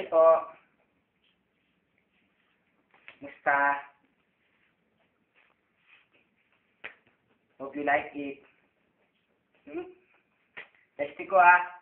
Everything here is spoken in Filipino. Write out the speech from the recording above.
Hi po. Musta? Hope you like it. Hmm? Testing ko ah.